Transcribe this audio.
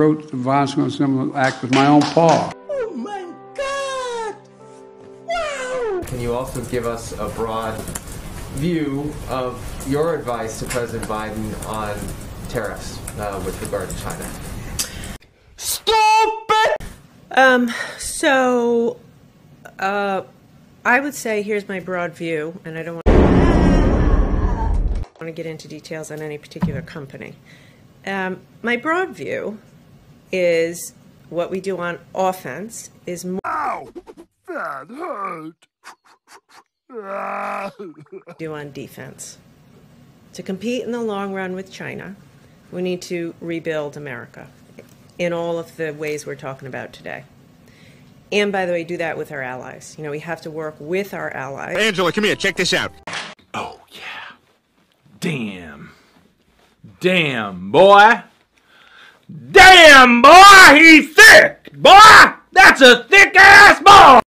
wrote the Violence Against Women Act with my own paw. Oh my God! Wow! Can you also give us a broad view of your advice to President Biden on tariffs uh, with regard to China? Stupid! Um, so, uh, I would say here's my broad view, and I don't want to get into details on any particular company. Um, my broad view is what we do on offense is more Ow! That hurt. do on defense. To compete in the long run with China, we need to rebuild America in all of the ways we're talking about today. And by the way, do that with our allies. You know, we have to work with our allies. Angela, come here. Check this out. Oh, yeah. Damn. Damn, boy. Damn, boy, he's thick. Boy, that's a thick ass boy.